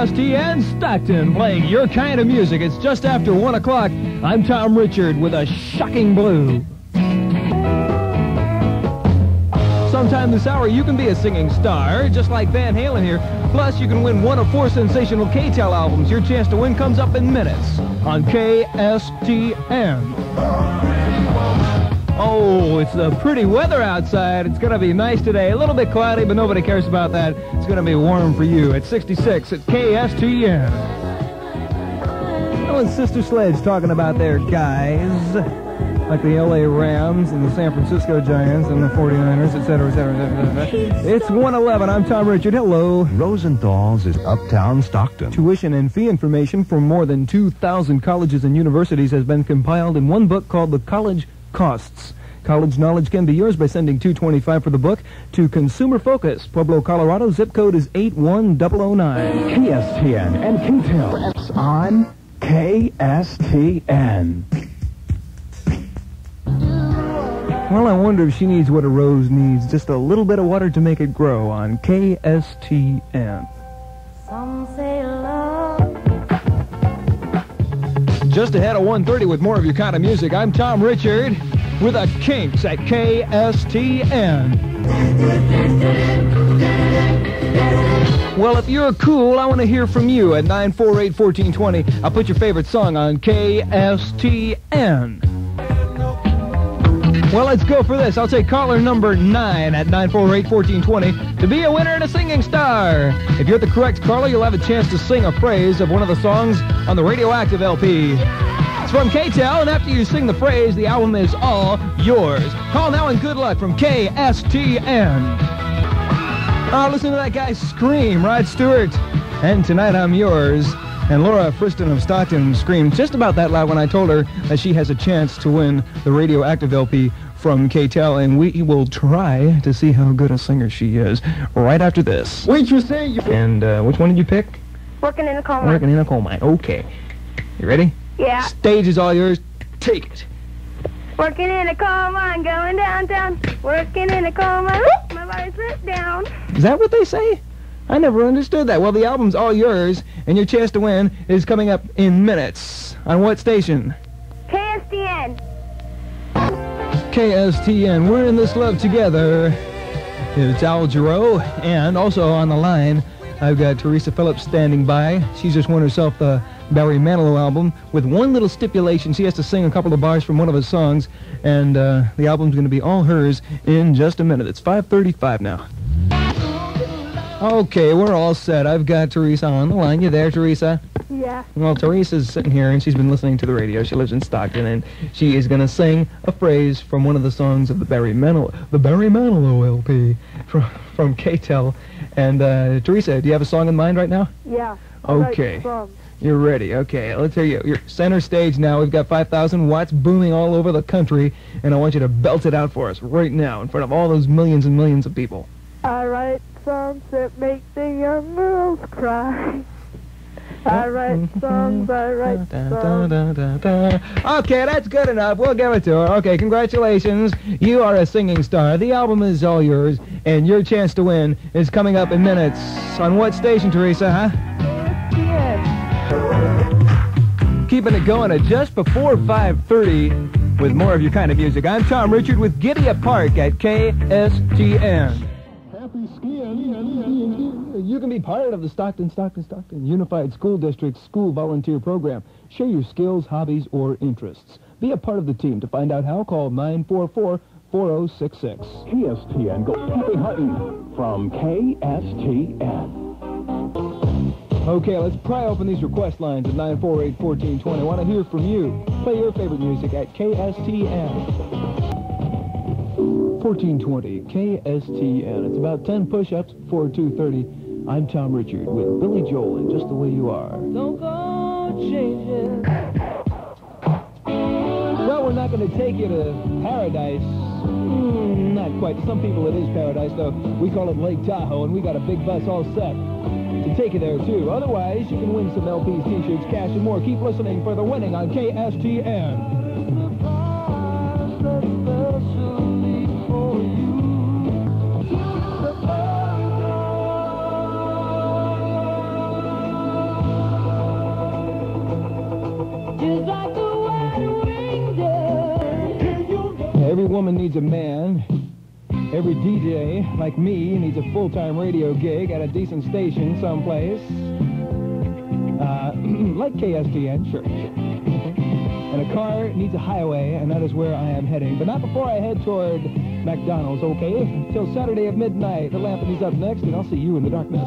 KSTN Stockton, playing your kind of music. It's just after 1 o'clock. I'm Tom Richard with a shocking blue. Sometime this hour, you can be a singing star, just like Van Halen here. Plus, you can win one of four sensational K-Tel albums. Your chance to win comes up in minutes on KSTN. Oh, it's a pretty weather outside. It's going to be nice today. A little bit cloudy, but nobody cares about that. It's going to be warm for you at 66 at KSTN. Oh, and Sister Sledge talking about their guys, like the LA Rams and the San Francisco Giants and the 49ers, etc., etc., etc. It's 111. I'm Tom Richard. Hello. Rosenthal's is Uptown Stockton. Tuition and fee information for more than 2,000 colleges and universities has been compiled in one book called The College Costs. College knowledge can be yours by sending 225 for the book to Consumer Focus, Pueblo, Colorado. Zip code is 81009. KSTN and K-Tel on KSTN. Well, I wonder if she needs what a rose needs, just a little bit of water to make it grow on KSTN. Some say Just ahead of 1.30 with more of your kind of music, I'm Tom Richard with a Kinks at KSTN. Well, if you're cool, I want to hear from you at 948-1420. I'll put your favorite song on KSTN. Well, let's go for this. I'll take caller number 9 at 948-1420 to be a winner and a singing star. If you're the correct caller, you'll have a chance to sing a phrase of one of the songs on the Radioactive LP. It's from K-Tel, and after you sing the phrase, the album is all yours. Call now and good luck from KSTN. Oh, uh, listen to that guy scream, Rod Stewart. And tonight I'm yours. And Laura Friston of Stockton screamed just about that loud when I told her that she has a chance to win the Radioactive LP from K-Tel, and we will try to see how good a singer she is right after this. Waitress, say you... And uh, which one did you pick? Working in a coal mine. Working in a coal mine. Okay. You ready? Yeah. Stage is all yours. Take it. Working in a coal mine, going downtown. Working in a coal mine. Whoop, my body's went down. Is that what they say? I never understood that. Well, the album's all yours, and your chance to win is coming up in minutes. On what station? KSTN. KSTN. We're in this love together. It's Al Jarreau, and also on the line, I've got Teresa Phillips standing by. She's just won herself the Barry Manilow album with one little stipulation. She has to sing a couple of bars from one of his songs, and uh, the album's going to be all hers in just a minute. It's 5.35 now. Okay, we're all set. I've got Teresa on the line. You there, Teresa? Yeah. Well, Teresa's sitting here, and she's been listening to the radio. She lives in Stockton, and she is going to sing a phrase from one of the songs of the Barry Manilow, the Barry Manilow LP from, from K-Tel. And, uh, Teresa, do you have a song in mind right now? Yeah. Okay. You're ready. Okay, let's hear you. You're center stage now. We've got 5,000 watts booming all over the country, and I want you to belt it out for us right now in front of all those millions and millions of people. I write songs that make the young girls cry. I write mm-hmm. songs, I write songs. Okay, that's good enough. We'll give it to her. Okay, congratulations. You are a singing star. The album is all yours, and your chance to win is coming up in minutes. On what station, Teresa, huh? Keeping it going at just before 5.30 with more of your kind of music. I'm Tom Richard with Giddy Park at KSTN. You can be part of the Stockton, Stockton, Stockton Unified School District School Volunteer Program. Share your skills, hobbies, or interests. Be a part of the team. To find out how, call 944 4066. KSTN go Happy Hunting from KSTN. Okay, let's pry open these request lines at 948-1420. I want to hear from you. Play your favorite music at KSTN. 1420 KSTN. It's about 10 push-ups before 2.30. I'm Tom Richard with Billy Joel and Just the Way You Are. Don't go changing. Well, we're not going to take you to paradise. Mm, not quite. To some people it is paradise, though. We call it Lake Tahoe, and we got a big bus all set to take you there, too. Otherwise, you can win some LPs, T-shirts, cash, and more. Keep listening for the winning on KSTN. Needs a man. Every DJ, like me, needs a full-time radio gig at a decent station someplace. Uh, like KSTN, sure. And a car needs a highway, and that is where I am heading. But not before I head toward McDonald's, okay? Till Saturday at midnight. The Lampaney's up next, and I'll see you in the darkness.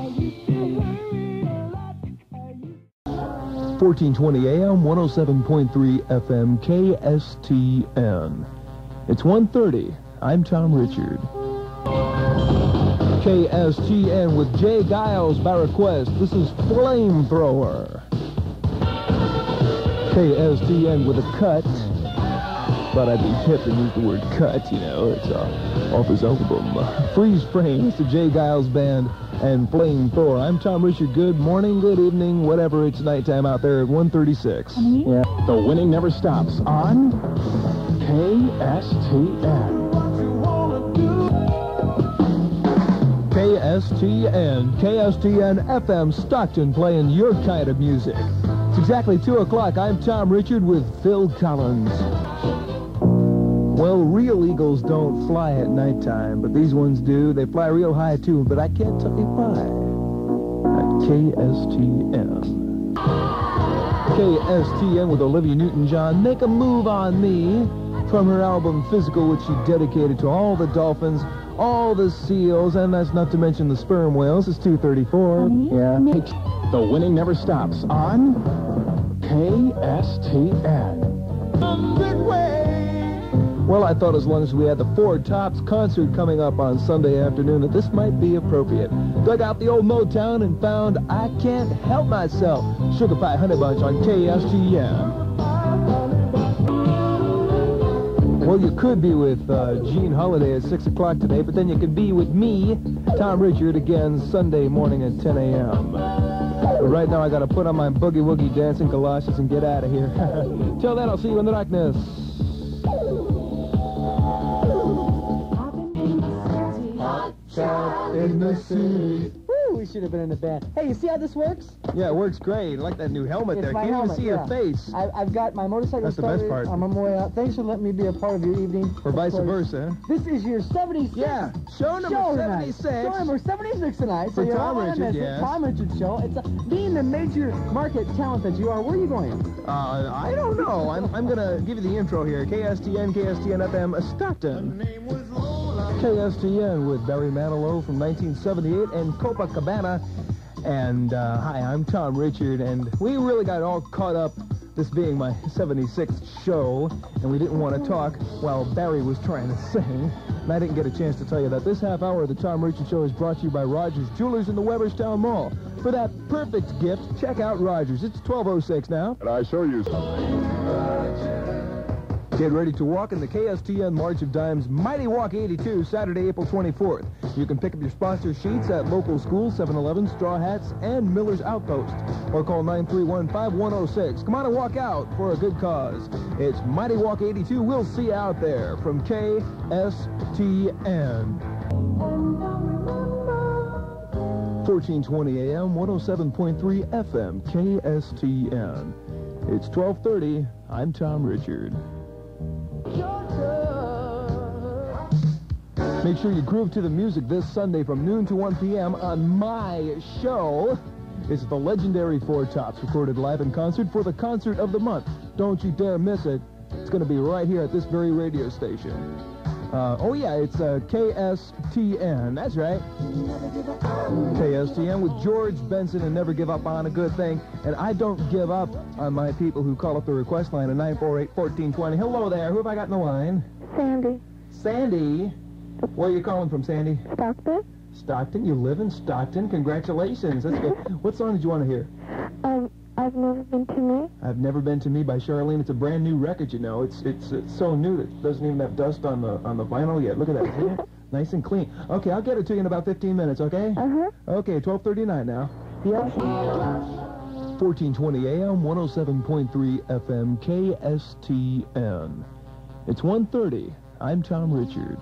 1420 AM, 107.3 FM, KSTN. It's 1.30. I'm Tom Richard. KSTN with J. Geils by request. This is Flamethrower. KSTN with a cut. But I'd be hip and use the word cut, you know. It's uh, off his album. Freeze Frame, it's the J. Geils Band and Flamethrower. I'm Tom Richard. Good morning, good evening, whatever. It's nighttime out there at 136. Yeah. The winning never stops on KSTN. KSTN, KSTN FM Stockton playing your kind of music. It's exactly 2 o'clock. I'm Tom Richard with Phil Collins. Well, real eagles don't fly at nighttime, but these ones do. They fly real high, too, but I can't tell you why. At KSTN. KSTN with Olivia Newton-John. Make a move on me from her album Physical, which she dedicated to all the dolphins, all the seals, and that's not to mention the sperm whales. It's 234. Um, yeah. The winning never stops on KSTN. Well, I thought as long as we had the Four Tops concert coming up on Sunday afternoon that this might be appropriate. Dug out the old Motown and found I Can't Help Myself. Sugar Pie Honey Bunch on KSTN. Well, you could be with uh, Gene Holiday at 6 o'clock today, but then you could be with me, Tom Richard, again Sunday morning at 10 a.m. Right now, I got to put on my boogie-woogie dancing galoshes and get out of here. Till then, I'll see you in the darkness. in the city. Woo, we should have been in the band. Hey, you see how this works? Yeah, it works great. I like that new helmet It's there. my Can't helmet, even see yeah. your face. I, I've got my motorcycle That's the best part. I'm on my way out. Thanks for letting me be a part of your evening. Or Of vice course. versa. This is your 76th Yeah, show number show tonight. 76. Show number 76 tonight. For so you're Tom all gonna Richard, miss yes. it. Tom Richard show. It's a, being the major market talent that you are. Where are you going? Uh, I don't know. I'm, I'm going to give you the intro here. KSTN, KSTN FM, Stockton. KSTN with Barry Manilow from 1978 and Copacabana. And uh, hi, I'm Tom Richard, and we really got all caught up, this being my 76th show, and we didn't want to talk while Barry was trying to sing. And I didn't get a chance to tell you that this half hour of the Tom Richard Show is brought to you by Rogers Jewelers in the Weberstown Mall. For that perfect gift, check out Rogers. It's 1206 now. And I show you Get ready to walk in the KSTN March of Dimes Mighty Walk 82, Saturday, April 24th. You can pick up your sponsor sheets at local schools, 7-Eleven, Straw Hats, and Miller's Outpost. Or call 931-5106. Come on and walk out for a good cause. It's Mighty Walk 82. We'll see you out there from KSTN. 1420 AM, 107.3 FM, KSTN. It's 1230. I'm Tom Richard. Make sure you groove to the music this Sunday from noon to 1 p.m. on my show. It's the legendary Four Tops recorded live in concert for the concert of the month. Don't you dare miss it. It's going to be right here at this very radio station. Uh, oh, yeah, it's uh, KSTN. That's right. KSTN with George Benson and Never Give Up on a Good Thing. And I don't give up on my people who call up the request line at 948-1420. Hello there. Who have I got in the line? Sandy. Sandy. Where are you calling from, Sandy? Stockton. Stockton. You live in Stockton. Congratulations. That's good. What song did you want to hear? Um, I've never been to me. I've Never Been to Me by Charlene. It's a brand new record, you know. It's it's, it's so new that it doesn't even have dust on the on the vinyl yet. Look at that. Nice and clean. Okay, I'll get it to you in about 15 minutes, okay? Uh-huh. Okay, 1239 now. Yeah. 1420 AM, 107.3 FM, KSTN. It's 1.30. I'm Tom Richard.